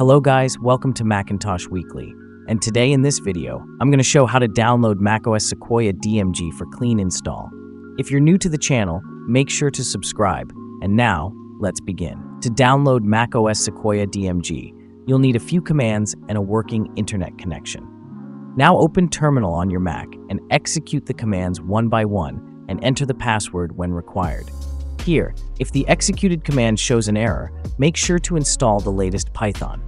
Hello guys, welcome to Macintosh Weekly. And today in this video, I'm going to show how to download macOS Sequoia DMG for clean install. If you're new to the channel, make sure to subscribe. And now, let's begin. To download macOS Sequoia DMG, you'll need a few commands and a working internet connection. Now open Terminal on your Mac and execute the commands one by one and enter the password when required. Here, if the executed command shows an error, make sure to install the latest Python.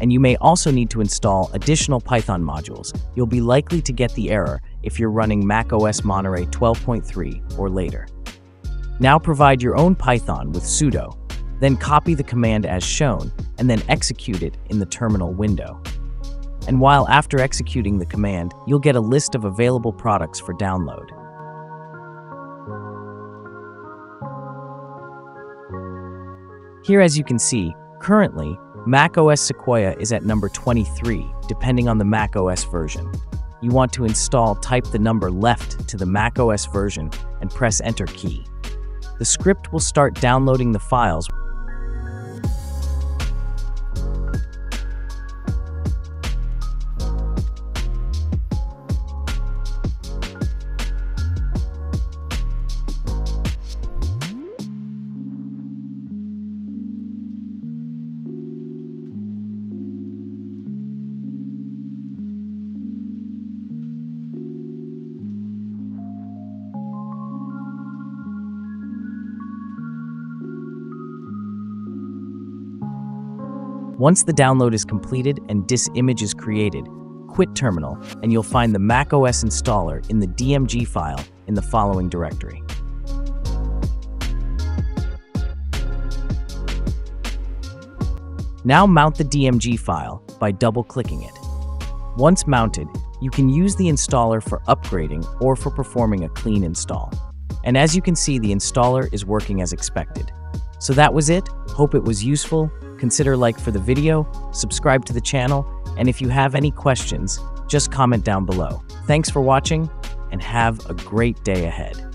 And you may also need to install additional Python modules. You'll be likely to get the error if you're running macOS Monterey 12.3 or later. Now provide your own Python with sudo, then copy the command as shown, and then execute it in the terminal window. And while after executing the command, you'll get a list of available products for download. Here as you can see, currently, macOS Sequoia is at number 23, depending on the macOS version. You want to install, type the number left to the macOS version and press Enter key. The script will start downloading the files Once the download is completed and this image is created, quit Terminal and you'll find the macOS installer in the DMG file in the following directory. Now mount the DMG file by double-clicking it. Once mounted, you can use the installer for upgrading or for performing a clean install. And as you can see, the installer is working as expected. So that was it. Hope it was useful. Consider like for the video, subscribe to the channel, and if you have any questions, just comment down below. Thanks for watching, and have a great day ahead.